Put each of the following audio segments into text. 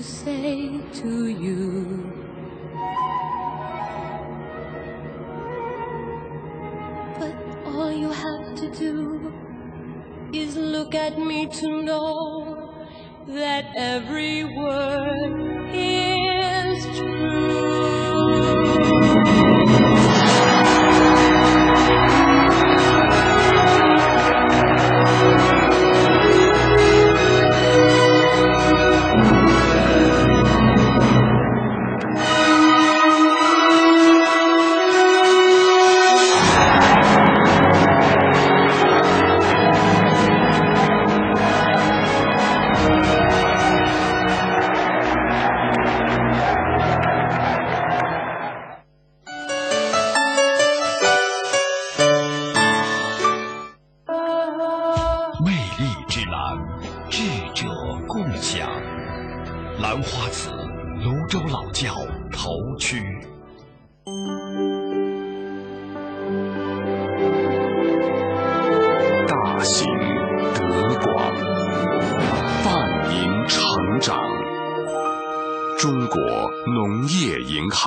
to say to you. But all you have to do is look at me to know that every word is 者共享，兰花子泸州老窖头曲。大型德广，伴您成长。中国农业银行。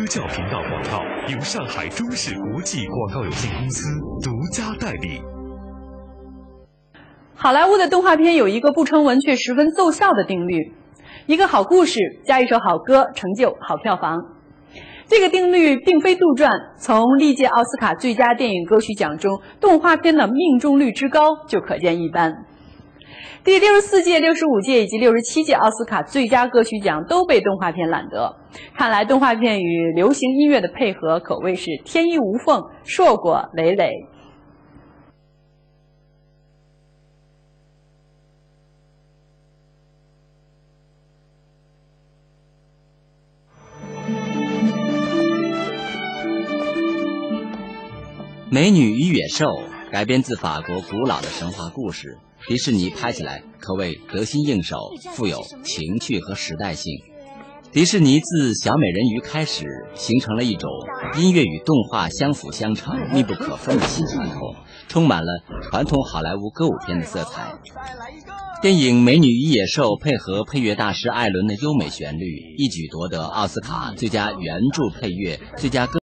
科教频道广告由上海中视国际广告有限公司独家代理。好莱坞的动画片有一个不成文却十分奏效的定律：一个好故事加一首好歌，成就好票房。这个定律并非杜撰，从历届奥斯卡最佳电影歌曲奖中动画片的命中率之高就可见一斑。第六十四届、六十五届以及六十七届奥斯卡最佳歌曲奖都被动画片揽得，看来动画片与流行音乐的配合可谓是天衣无缝、硕果累累。《美女与野兽》改编自法国古老的神话故事。迪士尼拍起来可谓得心应手，富有情趣和时代性。迪士尼自小美人鱼开始，形成了一种音乐与动画相辅相成、密不可分的新传统，充满了传统好莱坞歌舞片的色彩。电影《美女与野兽》配合配乐大师艾伦的优美旋律，一举夺得奥斯卡最佳原著配乐、最佳歌。